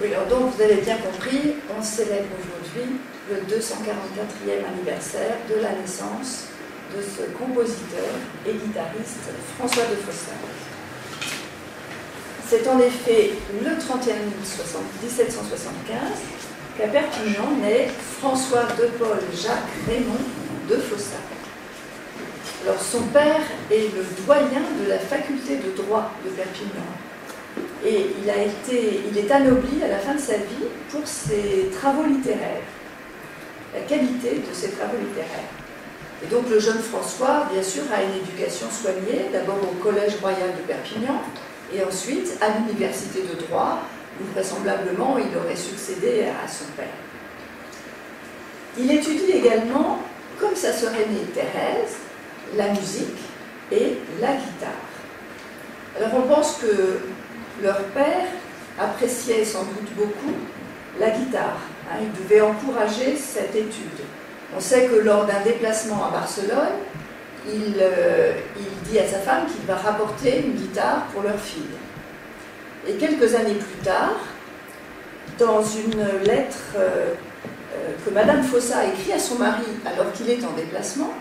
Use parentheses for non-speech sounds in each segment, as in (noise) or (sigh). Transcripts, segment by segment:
Oui, alors donc vous avez bien compris, on célèbre aujourd'hui le 244e anniversaire de la naissance de ce compositeur et guitariste François de Fossard. C'est en effet le 31 août 1775 qu'à Perpignan naît François de Paul Jacques Raymond de Fossard. Alors son père est le doyen de la faculté de droit de Perpignan et il, a été, il est anobli à la fin de sa vie pour ses travaux littéraires, la qualité de ses travaux littéraires. Et donc le jeune François, bien sûr, a une éducation soignée, d'abord au Collège royal de Perpignan, et ensuite à l'université de droit, où vraisemblablement il aurait succédé à son père. Il étudie également, comme sa sœur aînée Thérèse, la musique et la guitare. Alors on pense que leur père appréciait sans doute beaucoup la guitare. Hein, il devait encourager cette étude. On sait que lors d'un déplacement à Barcelone, il, euh, il dit à sa femme qu'il va rapporter une guitare pour leur fille. Et quelques années plus tard, dans une lettre euh, euh, que Madame Fossa écrit à son mari alors qu'il est en déplacement,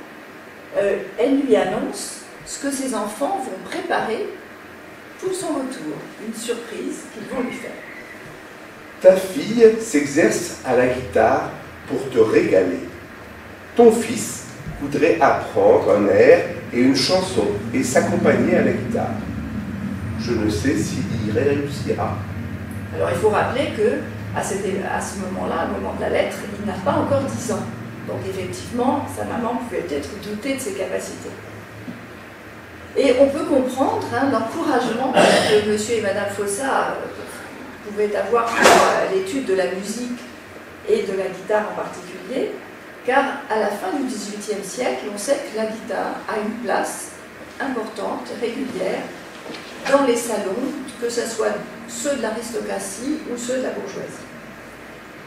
elle lui annonce ce que ses enfants vont préparer pour son retour, une surprise qu'ils vont lui faire. Ta fille s'exerce à la guitare pour te régaler. Ton fils voudrait apprendre un air et une chanson et s'accompagner à la guitare. Je ne sais s'il y réussira. Alors il faut rappeler que à, à ce moment-là, au moment de la lettre, il n'a pas encore 10 ans. Donc effectivement, sa maman pouvait peut-être douter de ses capacités. Et on peut comprendre hein, l'encouragement que monsieur et madame Fossa euh, pouvaient avoir pour l'étude de la musique et de la guitare en particulier, car à la fin du XVIIIe siècle, on sait que la guitare a une place importante, régulière, dans les salons, que ce soit ceux de l'aristocratie ou ceux de la bourgeoisie.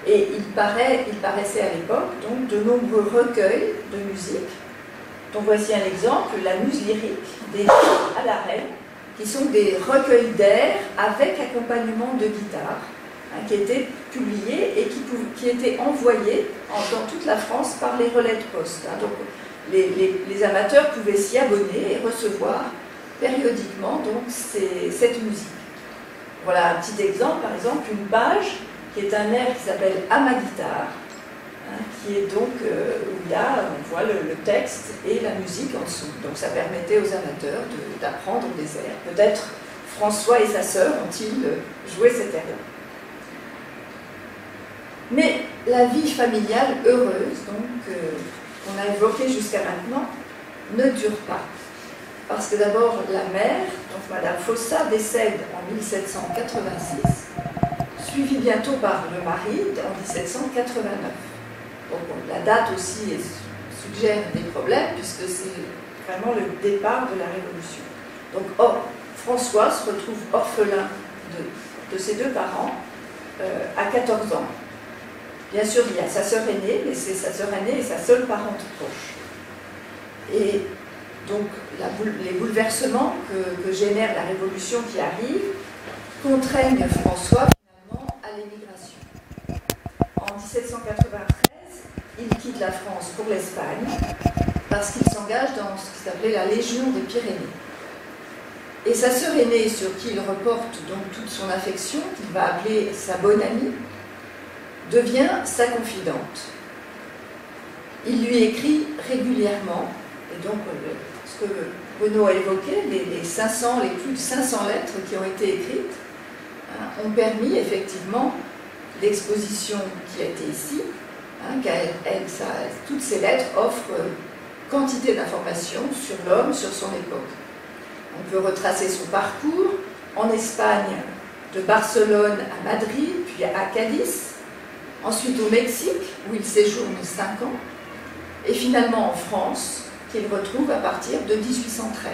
Et il, paraît, il paraissait à l'époque donc de nombreux recueils de musique donc voici un exemple, la muse lyrique des à la reine, qui sont des recueils d'air avec accompagnement de guitare, hein, qui étaient publiés et qui, étaient envoyés dans toute la France par les relais de poste. Hein. Donc les, amateurs pouvaient s'y abonner et recevoir périodiquement donc, cette musique. Voilà un petit exemple, par exemple, une page qui est un air qui s'appelle À guitare, Hein, qui est donc euh, où là on voit le, texte et la musique en dessous. Donc ça permettait aux amateurs d'apprendre des airs. Peut-être François et sa sœur ont-ils euh, joué cet air-là. Mais la vie familiale heureuse, donc euh, qu'on a évoquée jusqu'à maintenant, ne dure pas. Parce que d'abord, la mère, donc Madame Fossa, décède en 1786, suivie bientôt par le mari en 1789 la date aussi suggère des problèmes puisque c'est vraiment le départ de la Révolution. Donc François se retrouve orphelin de, ses deux parents euh, à 14 ans. Bien sûr, il y a sa sœur aînée, mais c'est sa sœur aînée et sa seule parente proche. Et donc les bouleversements que, génère la Révolution qui arrive contraignent François finalement à l'émigration. En 1793, il quitte la France pour l'Espagne parce qu'il s'engage dans ce qui s'appelait la Légion des Pyrénées. Et sa sœur aînée, sur qui il reporte donc toute son affection, qu'il va appeler sa bonne amie, devient sa confidente. Il lui écrit régulièrement, et donc euh, ce que Renaud a évoqué, les, 500, les plus de 500 lettres qui ont été écrites, hein, ont permis effectivement l'exposition qui a été ici, Hein, toutes ces lettres offrent quantité d'informations sur l'homme, sur son époque. On peut retracer son parcours en Espagne, de Barcelone à Madrid, puis à Cadiz, ensuite au Mexique, où il séjourne 5 ans, et finalement en France, qu'il retrouve à partir de 1813.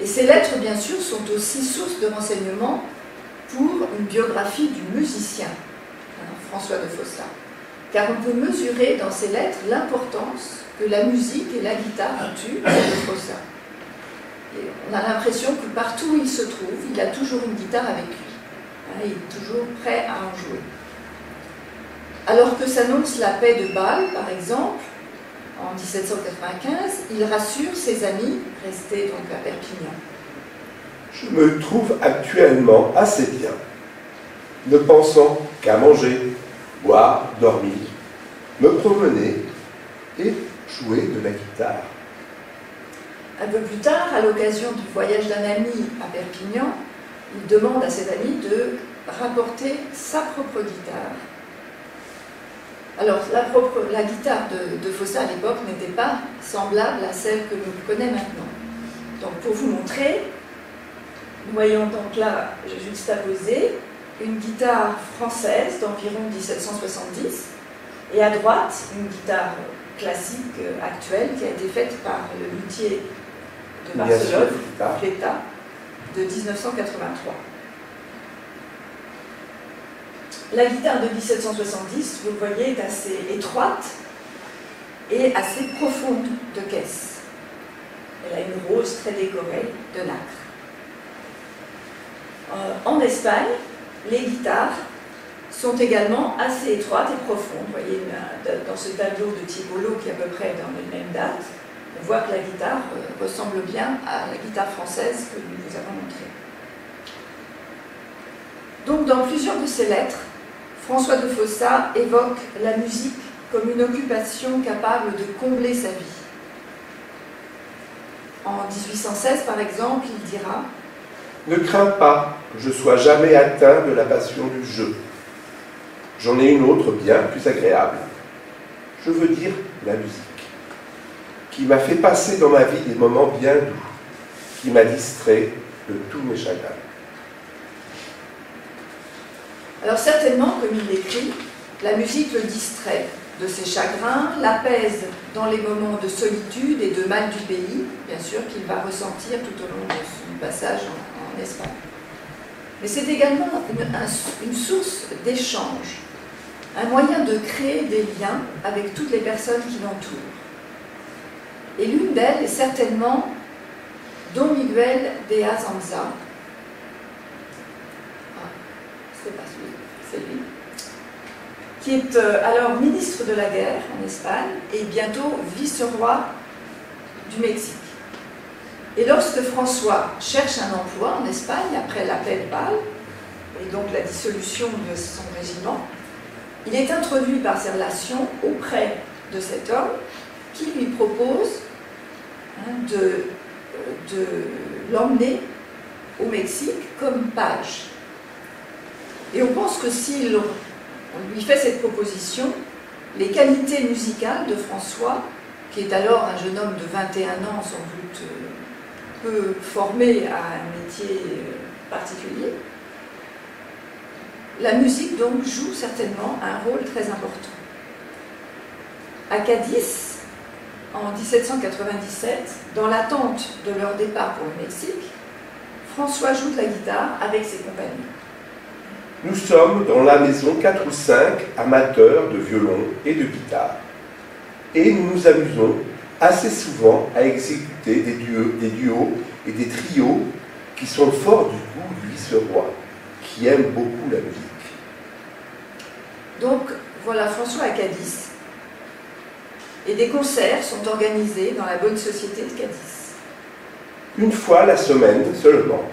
Et ces lettres, bien sûr, sont aussi source de renseignements pour une biographie du musicien, hein, François de Fossa car on peut mesurer dans ses lettres l'importance que la musique et la guitare ont eue pour ça. Et on a l'impression que partout où il se trouve, il a toujours une guitare avec lui. Hein, il est toujours prêt à en jouer. Alors que s'annonce la paix de Bâle, par exemple, en 1795, il rassure ses amis restés donc à Perpignan. Je me trouve actuellement assez bien, ne pensant qu'à manger, boire, dormir, me promener et jouer de la guitare. Un peu plus tard, à l'occasion du voyage d'un ami à Perpignan, il demande à cet ami de rapporter sa propre guitare. Alors, la, guitare de, de Fossa à l'époque n'était pas semblable à celle que l'on connaît maintenant. Donc, pour vous montrer, nous voyons donc là, j'ai juste à poser, une guitare française d'environ 1770, et à droite, une guitare classique euh, actuelle qui a été faite par le luthier de Barcelone, Fleta, de 1983. La guitare de 1770, vous le voyez, est assez étroite et assez profonde de caisse. Elle a une rose très décorée de nacre. Euh, en Espagne, les guitares sont également assez étroites et profondes. Vous voyez, dans ce tableau de Thibolo, qui est à peu près dans les mêmes dates, on voit que la guitare euh, ressemble bien à la guitare française que nous vous avons montrée. Donc, dans plusieurs de ses lettres, François de Fossa évoque la musique comme une occupation capable de combler sa vie. En 1816, par exemple, il dira Ne crains pas que je sois jamais atteint de la passion du jeu. J'en ai une autre bien plus agréable. Je veux dire la musique, qui m'a fait passer dans ma vie des moments bien doux, qui m'a distrait de tous mes chagrins. Alors certainement, comme il l'écrit, la musique le distrait de ses chagrins, l'apaise dans les moments de solitude et de mal du pays, bien sûr, qu'il va ressentir tout au long de son passage Espagne. Mais c'est également une, source d'échange, un moyen de créer des liens avec toutes les personnes qui l'entourent. Et l'une d'elles est certainement Don Miguel de Azanza, c'est lui, qui est euh, alors ministre de la guerre en Espagne et bientôt vice-roi du Mexique. Et lorsque François cherche un emploi en Espagne après la paix de Bâle, et donc la dissolution de son régiment, il est introduit par ses relations auprès de cet homme qui lui propose hein, de, de l'emmener au Mexique comme page. Et on pense que si on lui fait cette proposition, les qualités musicales de François, qui est alors un jeune homme de 21 ans, sans doute euh, peu formé à un métier euh, particulier, la musique donc joue certainement un rôle très important. À Cadiz, en 1797, dans l'attente de leur départ pour le Mexique, François joue de la guitare avec ses compagnons. Nous sommes dans la maison 4 ou 5 amateurs de violon et de guitare. Et nous nous amusons assez souvent à exécuter des duos, des duos et des trios qui sont forts du goût du vice-roi, qui aime beaucoup la musique. Donc voilà François à Cadiz. Et des concerts sont organisés dans la bonne société de Cadiz. Une fois la semaine seulement,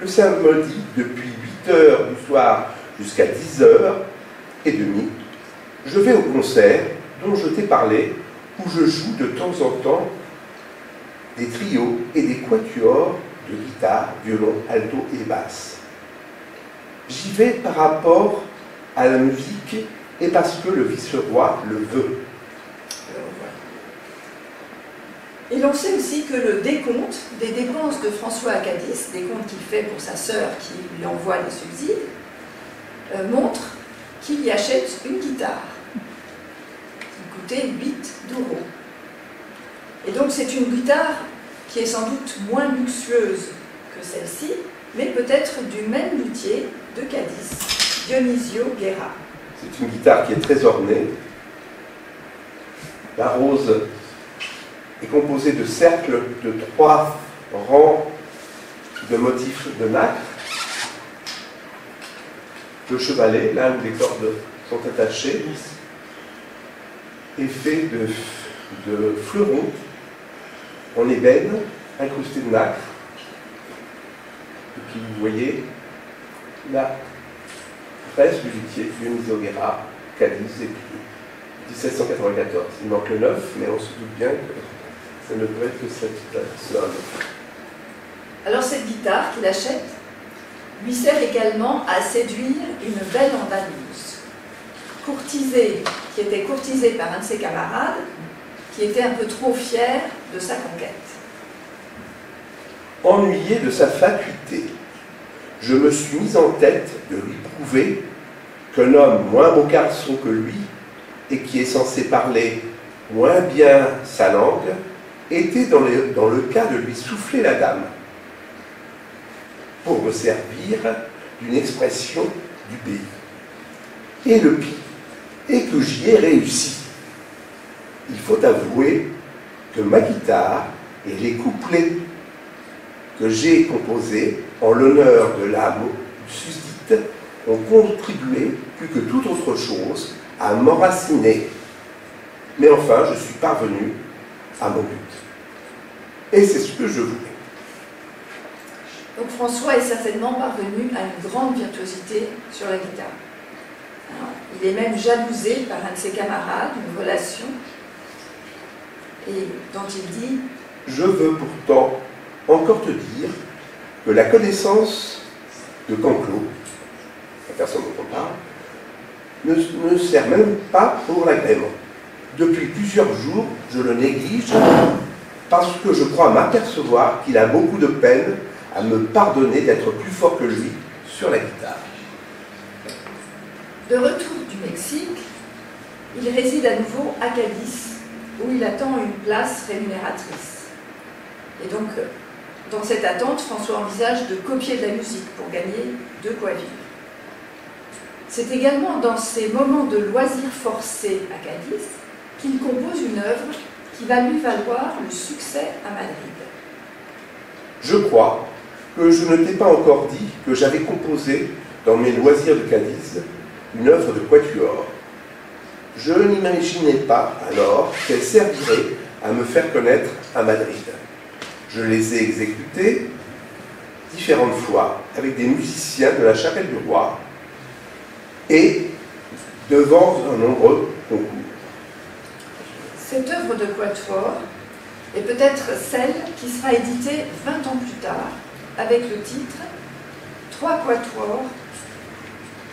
le samedi depuis 8 heures du soir jusqu'à 10 heures et demie, je vais au concert dont je t'ai parlé, où je joue de temps en temps des trios et des quatuors de guitare, violon, alto et basse. J'y vais par rapport à la musique et parce que le vice-roi le veut. Et l'on sait aussi que le décompte des dépenses de François à Cadiz, décompte qu'il fait pour sa sœur qui lui envoie des subsides, euh, montre qu'il y achète une guitare qui coûtait 8 euros. Et donc c'est une guitare qui est sans doute moins luxueuse que celle-ci, mais peut-être du même luthier de Cadiz, Dionisio Guerra. C'est une guitare qui est très ornée. La rose est composé de cercles de trois rangs de motifs de nacre. Le chevalet, là où les cordes sont attachées, est fait de, de fleurons en ébène incrustés de nacre. Et puis vous voyez la presse du luthier Dionyso Guerra, Cadiz et puis 1794. Il manque le 9, mais on se doute bien que ça ne peut être que cette. Alors cette guitare qu'il achète lui sert également à séduire une belle andalouse, courtisée, qui était courtisée par un de ses camarades, qui était un peu trop fier de sa conquête. Ennuyé de sa fatuité, je me suis mis en tête de lui prouver qu'un homme moins beau garçon que lui, et qui est censé parler moins bien sa langue, était dans, dans le cas de lui souffler la dame pour me servir d'une expression du pays. Et le pire est que j'y ai réussi. Il faut avouer que ma guitare et les couplets que j'ai composés en l'honneur de l'âme susdite ont contribué plus que toute autre chose à m'enraciner. Mais enfin, je suis parvenu à mon but. Et c'est ce que je voulais. Donc François est certainement parvenu à une grande virtuosité sur la guitare. Il est même jalousé par un de ses camarades, une relation, et dont il dit Je veux pourtant encore te dire que la connaissance de Canclot, la personne dont on parle, ne, ne sert même pas pour l'agrément. Depuis plusieurs jours, je le néglige parce que je crois m'apercevoir qu'il a beaucoup de peine à me pardonner d'être plus fort que lui sur la guitare. De retour du Mexique, il réside à nouveau à Cadiz, où il attend une place rémunératrice. Et donc, dans cette attente, François envisage de copier de la musique pour gagner de quoi vivre. C'est également dans ces moments de loisirs forcés à Cadiz qu'il compose une œuvre qui va lui valoir le succès à Madrid. Je crois que je ne t'ai pas encore dit que j'avais composé, dans mes loisirs de Cadiz, une œuvre de quatuor. Je n'imaginais pas alors qu'elle servirait à me faire connaître à Madrid. Je les ai exécutées différentes fois avec des musiciens de la chapelle du roi et devant un nombreux concours. Cette œuvre de quatuor est peut-être celle qui sera éditée 20 ans plus tard avec le titre Trois quatuors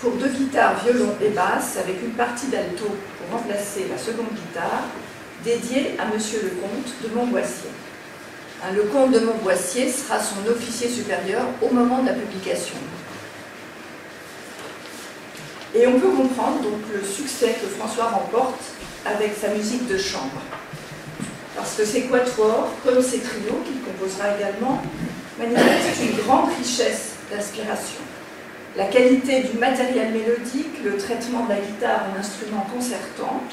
pour deux guitares, violon et basse, avec une partie d'alto pour remplacer la seconde guitare, dédiée à Monsieur le Comte de Montboissier. Hein, le comte de Montboissier sera son officier supérieur au moment de la publication. Et on peut comprendre donc le succès que François remporte avec sa musique de chambre. Parce que ces quatuors, comme ces trios qu'il composera également, manifeste une grande richesse d'inspiration. La qualité du matériel mélodique, le traitement de la guitare en instrument concertant,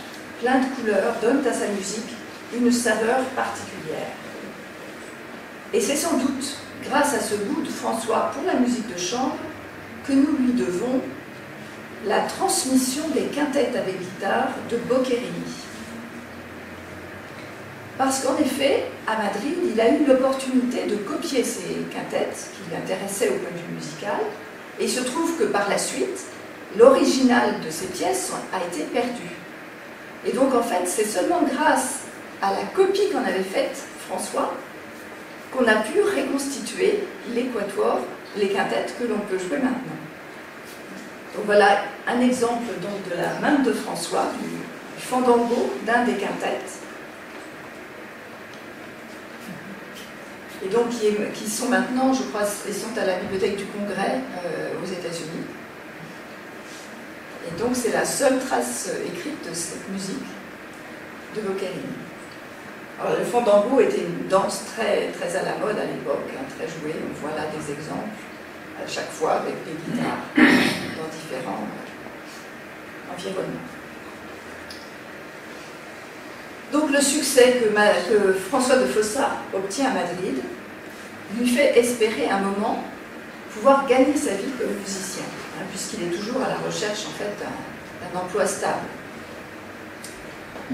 plein de couleurs, donnent à sa musique une saveur particulière. Et c'est sans doute grâce à ce goût de François pour la musique de chambre que nous lui devons la transmission des quintettes avec guitare de Boccherini. Parce qu'en effet, à Madrid, il a eu l'opportunité de copier ces quintettes qui l'intéressaient au point de vue musical, et il se trouve que par la suite, l'original de ces pièces a été perdu. Et donc en fait, c'est seulement grâce à la copie qu'en avait faite François qu'on a pu reconstituer les les quintettes que l'on peut jouer maintenant. Donc voilà un exemple donc, de la main de François, du fandango d'un des quintettes, et donc qui, sont maintenant, je crois, ils sont à la Bibliothèque du Congrès euh, aux États-Unis. Et donc c'est la seule trace écrite de cette musique de Boccherini. Alors le fandango était une danse très, très à la mode à l'époque, hein, très jouée. On voit là des exemples à chaque fois avec des guitares dans différents euh, environnements. Donc le succès que, François de Fossa obtient à Madrid lui fait espérer un moment pouvoir gagner sa vie comme musicien. hein, puisqu'il est toujours à la recherche en fait d'un emploi stable.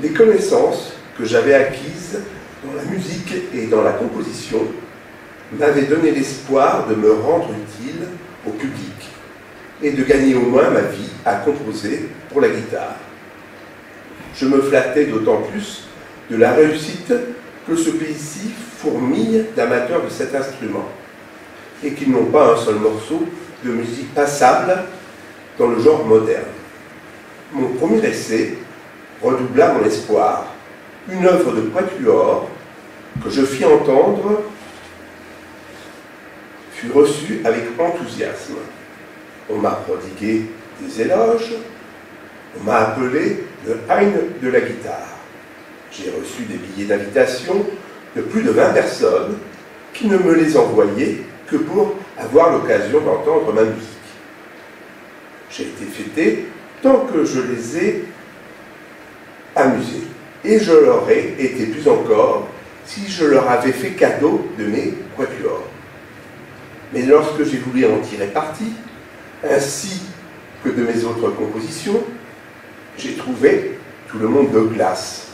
Les connaissances que j'avais acquises dans la musique et dans la composition m'avaient donné l'espoir de me rendre utile au public et de gagner au moins ma vie à composer pour la guitare. Je me flattais d'autant plus de la réussite que ce pays-ci fourmille d'amateurs de cet instrument et qu'ils n'ont pas un seul morceau de musique passable dans le genre moderne. Mon premier essai redoubla mon espoir, une œuvre de quatuor que je fis entendre fut reçue avec enthousiasme. On m'a prodigué des éloges, on m'a appelé le Heine de la guitare. J'ai reçu des billets d'invitation de plus de 20 personnes qui ne me les envoyaient que pour avoir l'occasion d'entendre ma musique. J'ai été fêté tant que je les ai amusés. Et je leur ai été plus encore si je leur avais fait cadeau de mes quatuors. Mais lorsque j'ai voulu en tirer parti, ainsi que de mes autres compositions, j'ai trouvé tout le monde de glace.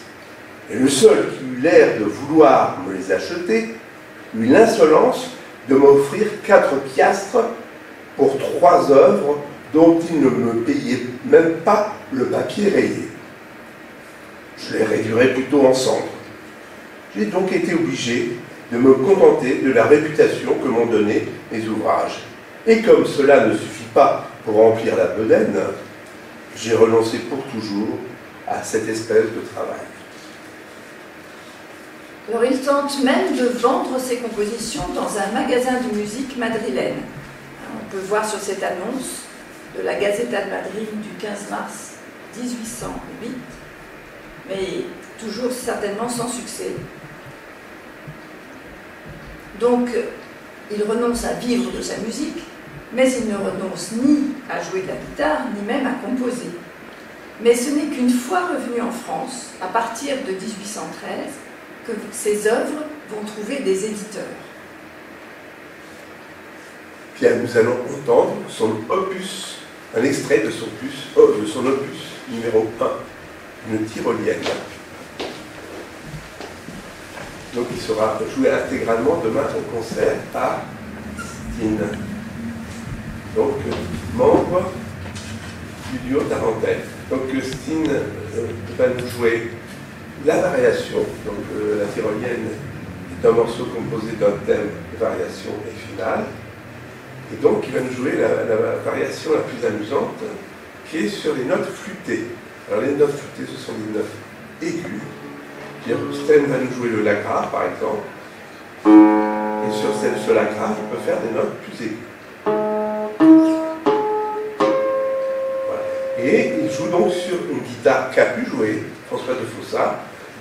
Et le seul qui eut l'air de vouloir me les acheter eut l'insolence de m'offrir quatre piastres pour trois œuvres dont il ne me payait même pas le papier rayé. Je les réduirais plutôt en cendres. J'ai donc été obligé de me contenter de la réputation que m'ont donné mes ouvrages. Et comme cela ne suffit pas pour remplir la bedaine, j'ai renoncé pour toujours à cette espèce de travail. Alors il tente même de vendre ses compositions dans un magasin de musique madrilène. On peut voir sur cette annonce de la Gazeta de Madrid du 15 mars 1808, mais toujours certainement sans succès. Donc il renonce à vivre de sa musique, mais il ne renonce ni à jouer de la guitare, ni même à composer. Mais ce n'est qu'une fois revenu en France, à partir de 1813, que ses œuvres vont trouver des éditeurs. Bien, nous allons entendre son opus, un extrait de son opus, oh, de son opus numéro 1, une tyrolienne. Donc il sera joué intégralement demain au concert à Stine. Donc, membre du duo Tarentelle. Donc Stine euh, va nous jouer la variation, donc euh, la tyrolienne est un morceau composé d'un thème, variation et finale. Et donc il va nous jouer la, variation la plus amusante, qui est sur les notes flûtées. Alors les notes flûtées, ce sont des notes aiguës. Sten va nous jouer le La grave, par exemple. Et sur celle, ce La grave, il peut faire des notes plus aiguës. Et il joue donc sur une guitare qu'a pu jouer François de Fossat,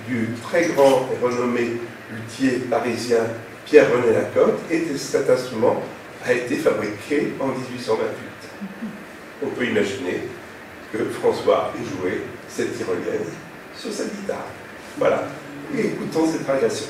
du très grand et renommé luthier parisien Pierre-René Lacotte, et cet instrument a été fabriqué en 1828. On peut imaginer que François ait joué cette tyrolienne sur cette guitare. Voilà. Et écoutons cette variation.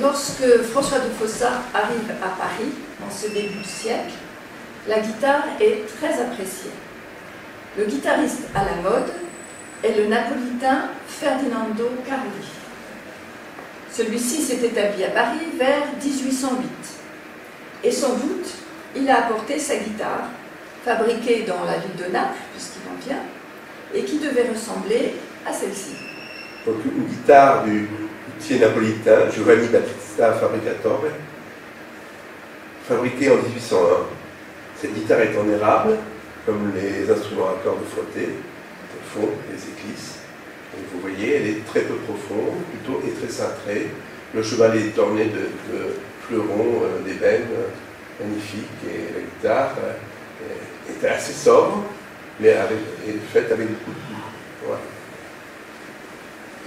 Lorsque François de Fossa arrive à Paris, en ce début de siècle, la guitare est très appréciée. Le guitariste à la mode est le napolitain Ferdinando Caroli. Celui-ci s'est établi à Paris vers 1808. Et sans doute, il a apporté sa guitare, fabriquée dans la ville de Naples, puisqu'il en vient, et qui devait ressembler à celle-ci. Donc une guitare du luthier napolitain Giovanni Battista Fabricatore, fabriquée en 1801. Cette guitare est en érable, comme les instruments à cordes frottées, le fond, les éclisses. Vous voyez, elle est très peu profonde, plutôt et très cintrée. Le cheval est orné de, fleurons, euh, d'ébène, euh, magnifiques, et la guitare euh, était assez sobre, mais avec, est faite avec beaucoup de goût. Voilà.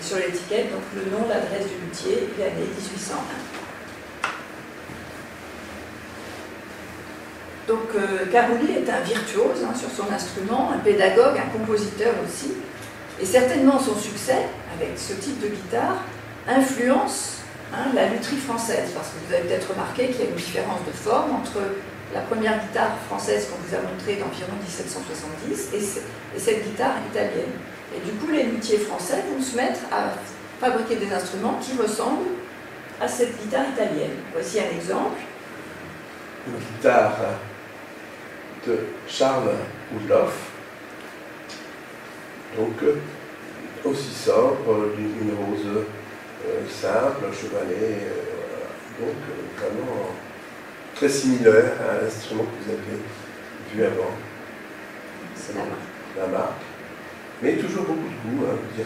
Sur l'étiquette, donc le nom, l'adresse du luthier, l'année 1801. Donc euh, Caroli est un virtuose hein, sur son instrument, un pédagogue, un compositeur aussi. Et certainement son succès avec ce type de guitare influence hein, la lutherie française, parce que vous avez peut-être remarqué qu'il y a une différence de forme entre la première guitare française qu'on vous a montrée d'environ 1770 et, et cette guitare italienne. Et du coup, les luthiers français vont se mettre à fabriquer des instruments qui ressemblent à cette guitare italienne. Voici un exemple. Une guitare de Charles Oudloff, donc euh, aussi sobre, une rose euh, simple, chevalet, euh, donc vraiment très similaire à l'instrument que vous avez vu avant. C'est la marque. La marque. Mais toujours beaucoup de goût. Hein. Dire,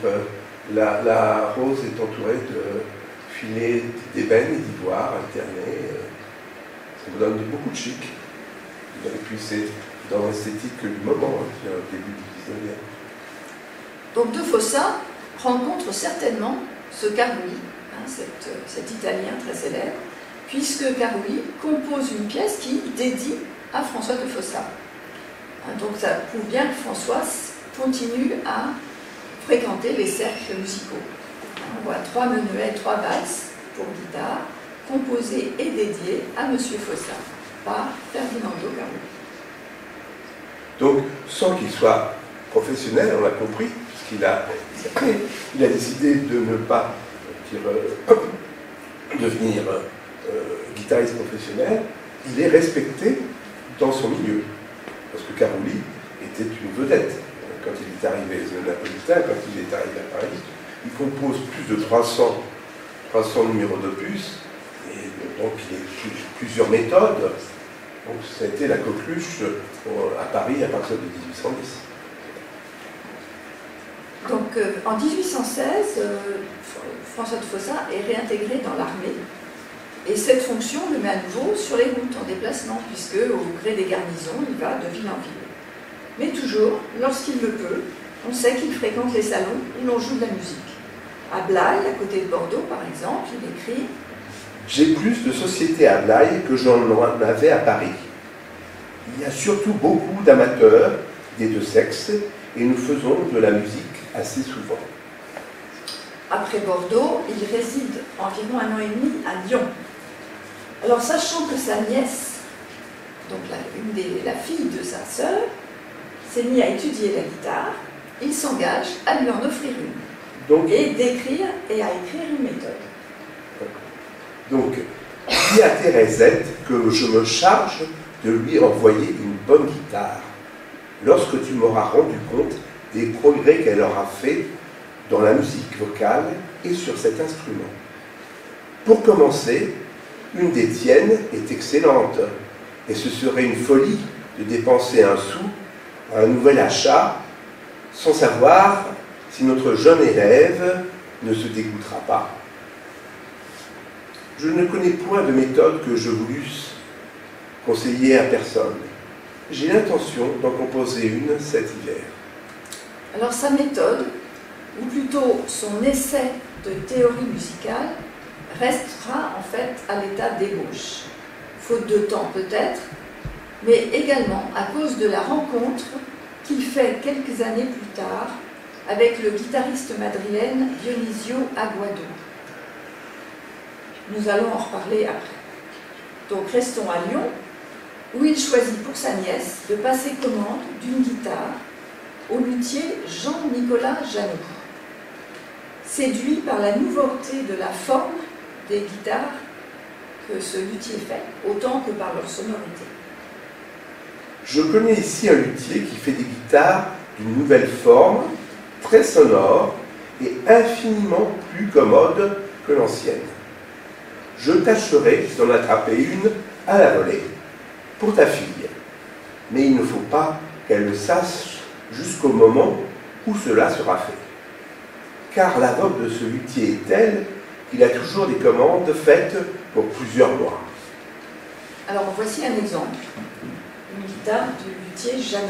la, la, rose est entourée de filets d'ébène et d'ivoire alternés. Ça vous donne beaucoup de chic. Et puis c'est dans l'esthétique du moment, hein, au début du 19e. Donc De Fossa rencontre certainement ce Caroli, hein, cet, cet, Italien très célèbre, puisque Caroli compose une pièce qui dédie à François de Fossa. Hein, donc ça prouve bien que François continue à fréquenter les cercles musicaux. On voit trois menuets, trois basses pour guitare, composés et dédiés à M. Fossa par Ferdinando Caroli. Donc, sans qu'il soit professionnel, on l'a compris, puisqu'il a, (laughs) il a décidé de ne pas euh, devenir euh, guitariste professionnel, il est respecté dans son milieu. Parce que Caroli était une vedette. Quand il est arrivé Napolitain, quand il est arrivé à Paris, il compose plus de 300, 300 numéros d'opus, et donc il y a plusieurs méthodes donc ça a été la coqueluche à Paris à partir de 1810. Donc euh, en 1816, euh, François de Fossa est réintégré dans l'armée et cette fonction le met à nouveau sur les routes en déplacement puisque au gré des garnisons, il va de ville en ville. Mais toujours, lorsqu'il le peut, on sait qu'il fréquente les salons où l'on joue de la musique. À Blaye, à côté de Bordeaux par exemple, il écrit j'ai plus de sociétés à Blaye que j'en avais à Paris. Il y a surtout beaucoup d'amateurs des deux sexes et nous faisons de la musique assez souvent. Après Bordeaux, il réside environ un an et demi à Lyon. Alors, sachant que sa nièce, donc la, une des, la fille de sa sœur, s'est mise à étudier la guitare, il s'engage à lui en offrir une. Donc, et d'écrire et à écrire une méthode. Donc, dis à Thérésette que je me charge de lui envoyer une bonne guitare lorsque tu m'auras rendu compte des progrès qu'elle aura fait dans la musique vocale et sur cet instrument. Pour commencer, une des tiennes est excellente et ce serait une folie de dépenser un sou un nouvel achat sans savoir si notre jeune élève ne se dégoûtera pas. Je ne connais point de méthode que je voulusse conseiller à personne. J'ai l'intention d'en composer une cet hiver. Alors sa méthode, ou plutôt son essai de théorie musicale, restera en fait à l'état d'ébauche. Faute de temps peut-être, mais également à cause de la rencontre qu'il fait quelques années plus tard avec le guitariste madrilène Dionisio Aguado. Nous allons en reparler après. Donc restons à Lyon, où il choisit pour sa nièce de passer commande d'une guitare au luthier Jean-Nicolas Janot. Séduit par la nouveauté de la forme des guitares que ce luthier fait, autant que par leur sonorité. Je connais ici un luthier qui fait des guitares d'une nouvelle forme, très sonore et infiniment plus commode que l'ancienne. Je tâcherai d'en attraper une à la volée pour ta fille. Mais il ne faut pas qu'elle le sache jusqu'au moment où cela sera fait. Car la vogue de ce luthier est telle qu'il a toujours des commandes faites pour plusieurs mois. Alors voici un exemple. Une guitare du luthier Janot.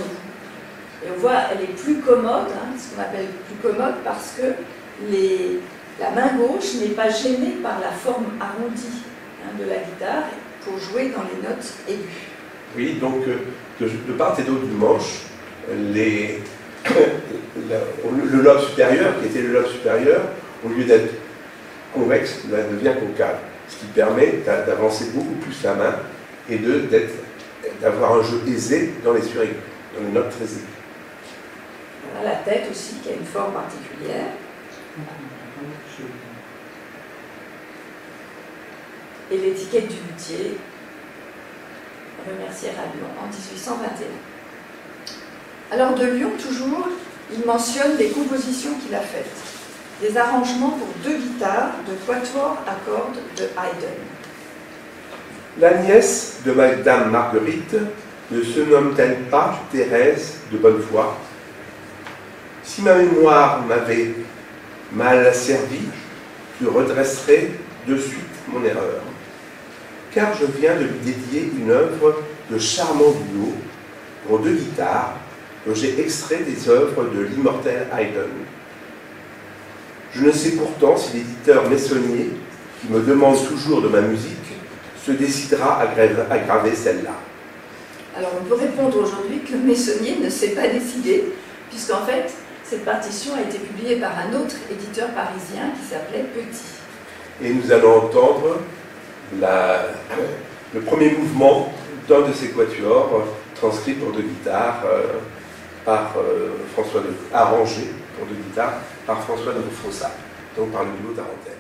Et on voit, elle est plus commode, hein, ce qu'on appelle plus commode, parce que les, la main gauche n'est pas gênée par la forme arrondie hein, de la guitare pour jouer dans les notes aiguës. Oui, donc euh, de, part et d'autre du manche, les, (coughs) le lobe supérieur, qui était le lobe supérieur, au lieu d'être convexe, devient concave, ce qui permet d'avancer beaucoup plus la main et d'avoir un jeu aisé dans les suraigus, dans les notes très aiguës. Voilà la tête aussi qui a une forme particulière. Et l'étiquette du luthier, remercier à Lyon en 1821. Alors de Lyon, toujours, il mentionne les compositions qu'il a faites. Des arrangements pour deux guitares de quatuor à cordes de Haydn. La nièce de Madame Marguerite ne se nomme-t-elle pas Thérèse de Bonnefoy? Si ma mémoire m'avait mal servi, je redresserai de suite mon erreur. Car je viens de lui dédier une œuvre de charmant duo pour deux guitares dont j'ai extrait des œuvres de l'immortel Haydn. Je ne sais pourtant si l'éditeur Messonnier, qui me demande toujours de ma musique, se décidera à graver celle-là. Alors on peut répondre aujourd'hui que Messonnier ne s'est pas décidé, puisqu'en fait, cette partition a été publiée par un autre éditeur parisien qui s'appelait Petit. Et nous allons entendre la, le premier mouvement d'un de ces quatuors transcrit pour deux guitares. Euh, par euh, François de arrangé pour deux guitares par François de Fossat, donc par le duo Tarentelle.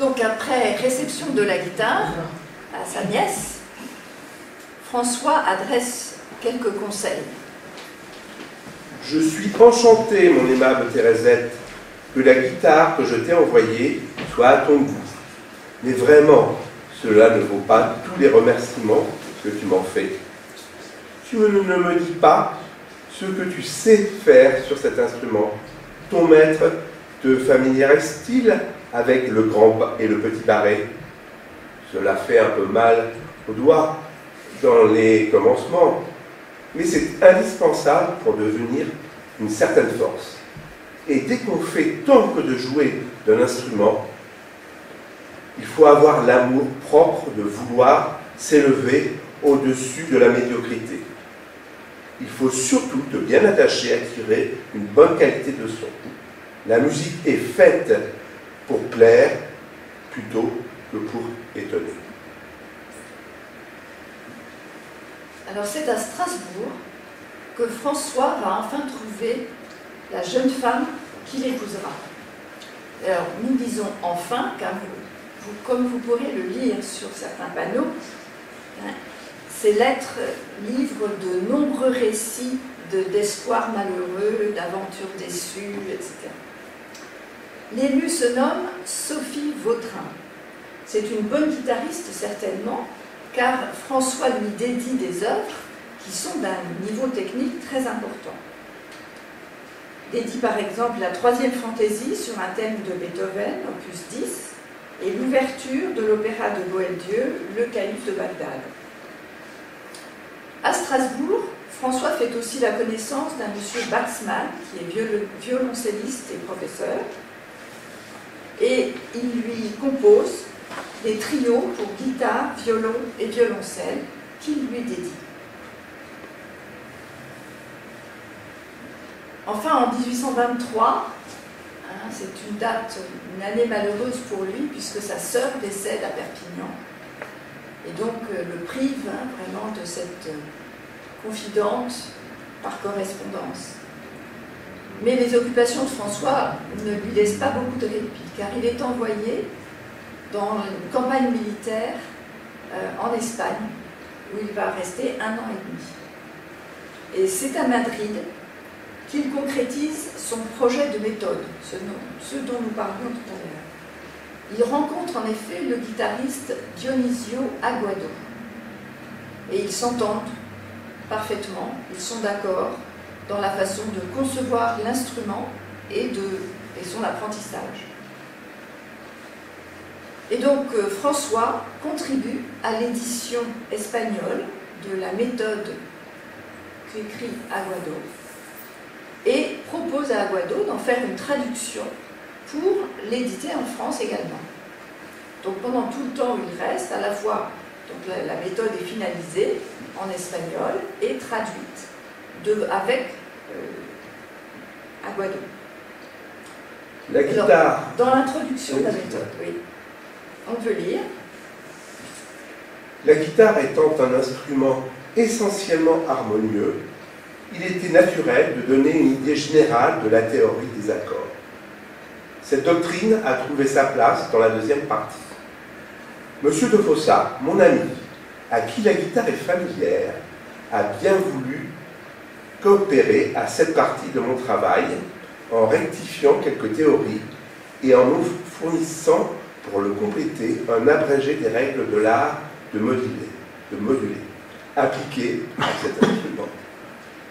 Donc après réception de la guitare à sa nièce, François adresse quelques conseils. Je suis enchanté, mon aimable Thérésette, que la guitare que je t'ai envoyée soit à ton goût. Mais vraiment, cela ne vaut pas tous les remerciements que tu m'en fais. Tu ne me dis pas ce que tu sais faire sur cet instrument. Ton maître te familiarise-t-il avec le grand et le petit barré Cela fait un peu mal aux doigts dans les commencements, mais c'est indispensable pour devenir une certaine force. Et dès qu'on fait tant que de jouer d'un instrument, il faut avoir l'amour propre de vouloir s'élever au-dessus de la médiocrité. Il faut surtout te bien attacher à tirer une bonne qualité de son. La musique est faite pour plaire plutôt que pour étonner. Alors c'est à Strasbourg que François va enfin trouver la jeune femme qui l'épousera. Alors nous disons enfin, car comme vous pourrez le lire sur certains panneaux, hein, ces lettres livrent de nombreux récits d'espoirs malheureux, d'aventures déçues. L'élu se nomme Sophie Vautrin. C'est une bonne guitariste certainement, car François lui dédie des œuvres qui sont d'un niveau technique très important. Dédie par exemple la troisième fantaisie sur un thème de Beethoven, opus 10, et l'ouverture de l'opéra de Boieldieu, Le Calife de Bagdad. À Strasbourg, François fait aussi la connaissance d'un monsieur Baxman, qui est violoncelliste et professeur, et il lui compose des trios pour guitare, violon et violoncelle qu'il lui dédie. Enfin, en 1823, hein, c'est une date, une année malheureuse pour lui, puisque sa sœur décède à Perpignan. Et donc euh, le prive hein, vraiment de cette euh, confidente par correspondance. Mais les occupations de François ne lui laissent pas beaucoup de répit, car il est envoyé dans une campagne militaire euh, en Espagne, où il va rester un an et demi. Et c'est à Madrid qu'il concrétise son projet de méthode, ce, ce dont nous parlions tout à l'heure. Il rencontre en effet le guitariste Dionisio Aguado. Et ils s'entendent parfaitement, ils sont d'accord dans la façon de concevoir l'instrument et, de, son apprentissage. Et donc euh, François contribue à l'édition espagnole de la méthode qu'écrit Aguado et propose à Aguado d'en faire une traduction pour l'éditer en France également. Donc pendant tout le temps où il reste, à la fois donc la, méthode est finalisée en espagnol et traduite de, avec euh, Aguado. La guitare. dans l'introduction de la méthode, oui. On peut lire. La guitare étant un instrument essentiellement harmonieux, il était naturel de donner une idée générale de la théorie des accords. Cette doctrine a trouvé sa place dans la deuxième partie. Monsieur de Fossa, mon ami, à qui la guitare est familière, a bien voulu coopérer à cette partie de mon travail en rectifiant quelques théories et en nous fournissant pour le compléter un abrégé des règles de l'art de moduler, de moduler, appliqué à cet instrument.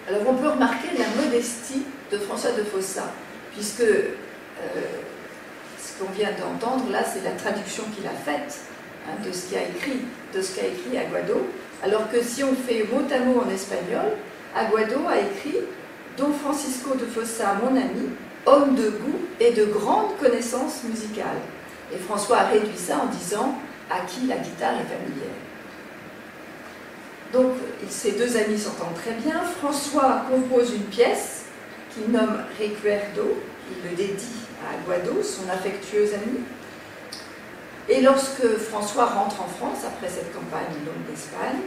Alors on peut remarquer la modestie de François de Fossa, puisque euh, ce qu'on vient d'entendre là, c'est la traduction qu'il a faite hein, de ce qu'a écrit, de ce écrit alors que si on fait mot à mot en espagnol, Aguado a écrit Don Francisco de Fossa, mon ami, homme de goût et de grande connaissance musicale. Et François a réduit ça en disant à qui la guitare est familière. Donc ces deux amis s'entendent très bien. François compose une pièce qu'il nomme Recuerdo, il le dédie à Aguado, son affectueux ami. Et lorsque François rentre en France, après cette campagne d'Espagne,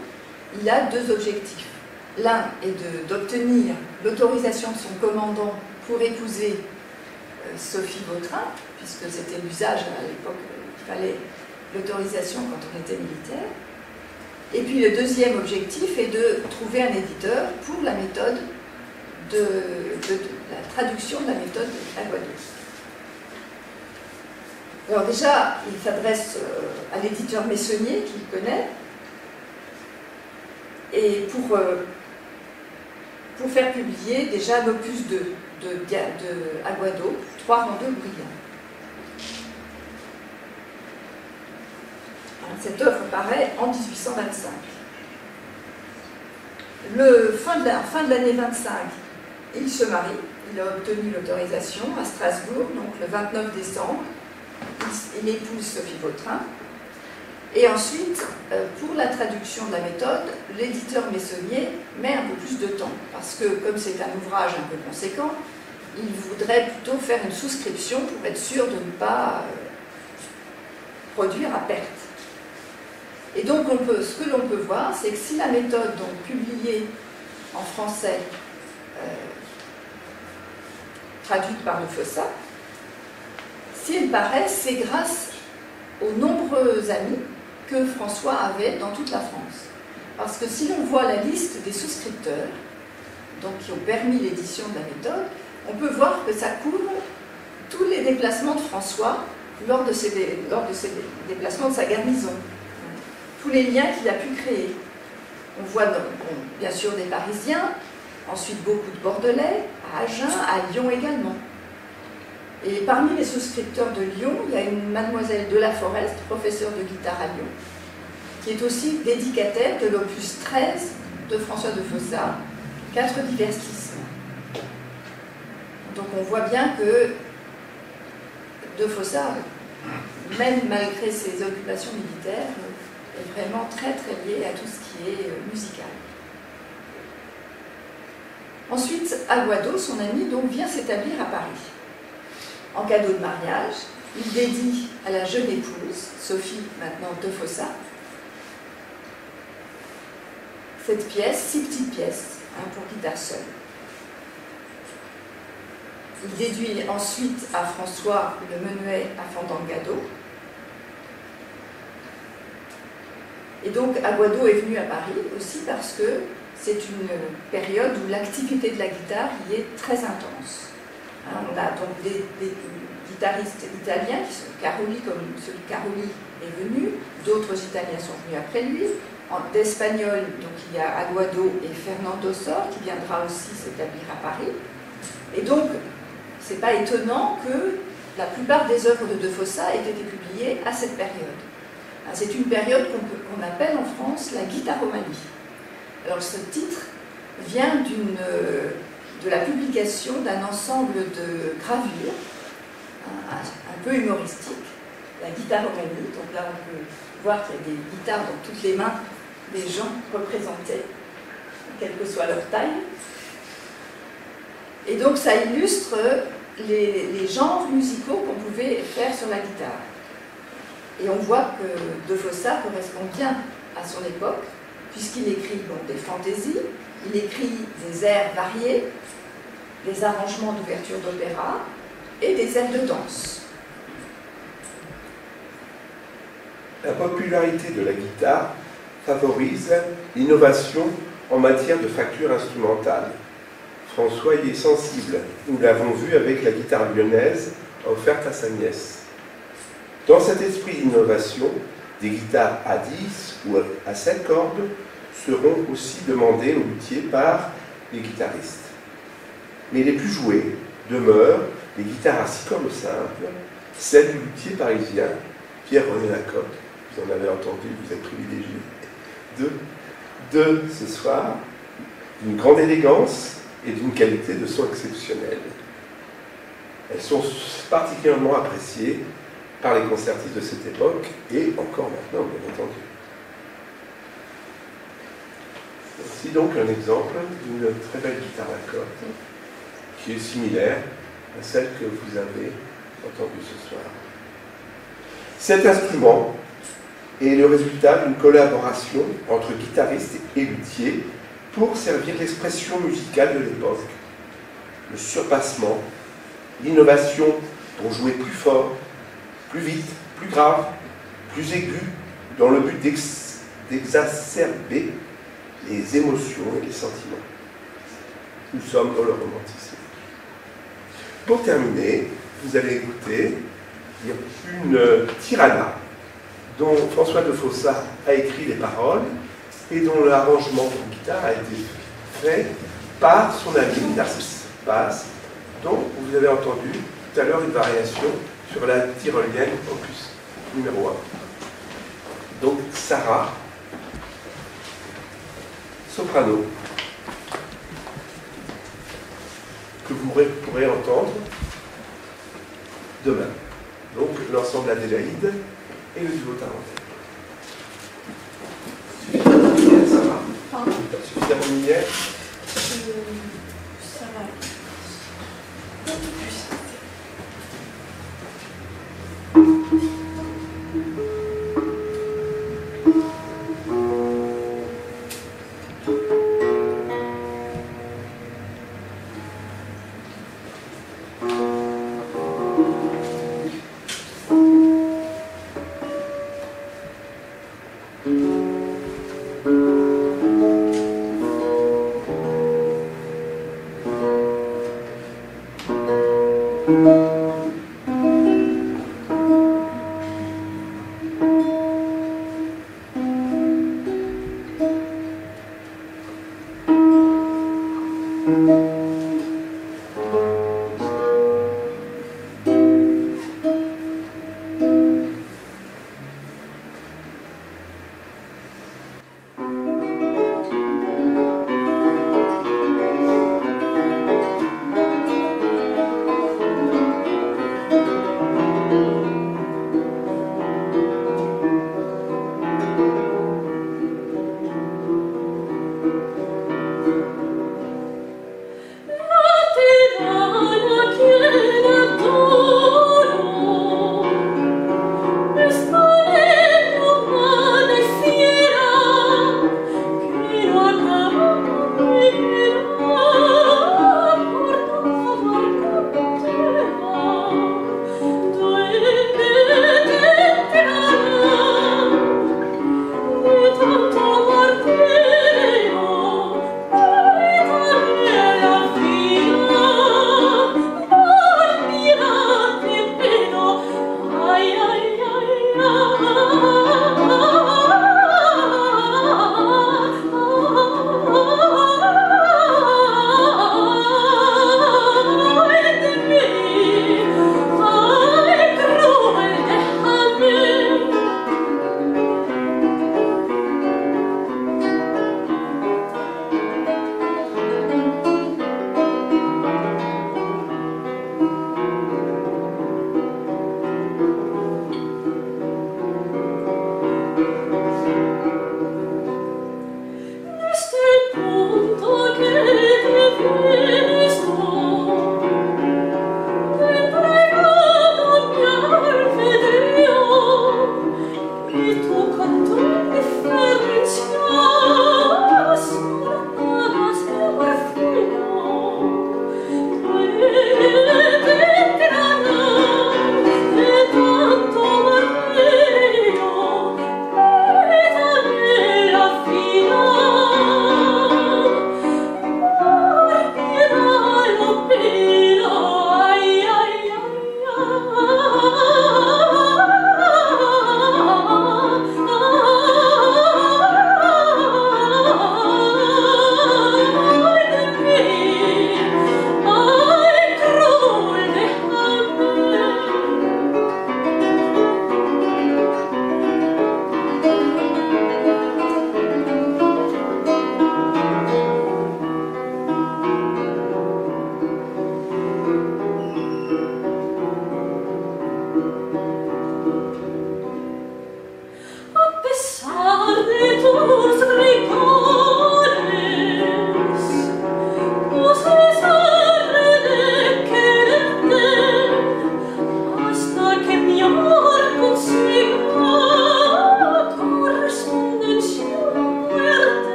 il a deux objectifs. L'un est d'obtenir l'autorisation de son commandant pour épouser Sophie Vautrin, puisque c'était l'usage à l'époque, il fallait l'autorisation quand on était militaire. Et puis le deuxième objectif est de trouver un éditeur pour la méthode de, la traduction de la méthode Aguado. Alors déjà, il s'adresse euh, à l'éditeur Messonnier qu'il connaît, et pour, euh, pour faire publier déjà l'opus 2 de, de Aguado, trois rondeaux brillants. Cette œuvre paraît en 1825. Le fin de l'année 25, il se marie. Il a obtenu l'autorisation à Strasbourg, donc le 29 décembre. Il, épouse Sophie Vautrin. Et ensuite, euh, pour la traduction de la méthode, l'éditeur Messonnier met un peu plus de temps, parce que comme c'est un ouvrage un peu conséquent, il voudrait plutôt faire une souscription pour être sûr de ne pas euh, produire à perte. Et donc, ce que l'on peut voir, c'est que si la méthode, donc publiée en français, euh, traduite par le Fossa, si elle paraît, c'est grâce aux nombreux amis que François avait dans toute la France. Parce que si l'on voit la liste des souscripteurs, donc qui ont permis l'édition de la méthode, on peut voir que ça couvre tous les déplacements de François lors de ses, lors de ses déplacements de sa garnison tous les liens qu'il a pu créer. On voit bien sûr des Parisiens, ensuite beaucoup de Bordelais, à Agen, à Lyon également. Et parmi les souscripteurs de Lyon, il y a une mademoiselle de la Forest, professeure de guitare à Lyon, qui est aussi dédicataire de l'opus 13 de François de Fossard, Quatre divertissements. Donc on voit bien que de Fossard, même malgré ses occupations militaires, est vraiment très très lié à tout ce qui est euh, musical. Ensuite, Aguado, son ami, donc, vient s'établir à Paris. En cadeau de mariage, il dédie à la jeune épouse, Sophie, maintenant de Fossa, cette pièce, six petites pièces, hein, pour guitare seule. Il déduit ensuite à François le menuet à Fandangado, Et donc Aguado est venu à Paris aussi parce que c'est une période où l'activité de la guitare y est très intense. Hein, on a donc des, guitaristes italiens, qui sont Caroli, comme celui Caroli est venu, d'autres Italiens sont venus après lui. D'Espagnol, donc il y a Aguado et Fernando Sor qui viendra aussi s'établir à Paris. Et donc, c'est pas étonnant que la plupart des œuvres de De Fossa aient été publiées à cette période. Ah, c'est une période qu'on appelle en France la guitaromanie. Alors ce titre vient euh, de la publication d'un ensemble de gravures un, peu humoristiques, la guitaromanie. Donc là on peut voir qu'il y a des guitares dans toutes les mains des gens représentés, quelle que soit leur taille. Et donc ça illustre les genres musicaux qu'on pouvait faire sur la guitare. Et on voit que De Fossa correspond bien à son époque, puisqu'il écrit des fantaisies, il écrit des airs variés, des arrangements d'ouverture d'opéra et des airs de danse. La popularité de la guitare favorise l'innovation en matière de facture instrumentale. François y est sensible. Nous l'avons vu avec la guitare lyonnaise offerte à sa nièce. Dans cet esprit d'innovation, des guitares à 10 ou à 7 cordes seront aussi demandées au luthier par les guitaristes. Mais les plus jouées demeurent les guitares à 6 cordes simples, celles du luthier parisien Pierre-René Lacotte. Vous en avez entendu, vous êtes privilégié. De, de ce soir, d'une grande élégance et d'une qualité de son exceptionnelle. Elles sont particulièrement appréciées par les concertistes de cette époque et encore maintenant, bien entendu. Voici donc un exemple d'une très belle guitare à cordes qui est similaire à celle que vous avez entendue ce soir. Cet instrument est le résultat d'une collaboration entre guitaristes et luthiers pour servir l'expression musicale de l'époque, le surpassement L'innovation pour jouer plus fort, plus vite, plus grave, plus aigu, dans le but d'exacerber les émotions et les sentiments. Nous sommes dans le romantisme. Pour terminer, vous allez écouter une tirana dont François de Fossa a écrit les paroles et dont l'arrangement pour guitare a été fait par son ami Narcisse Paz, dont vous avez entendu tout à l'heure une variation sur la tyrolienne opus numéro 1. Donc Sarah, soprano, que vous pourrez entendre demain. Donc l'ensemble Adélaïde et le duo Tarentelle. Suffisamment Sarah Pardon Suffisamment lumière Ça va.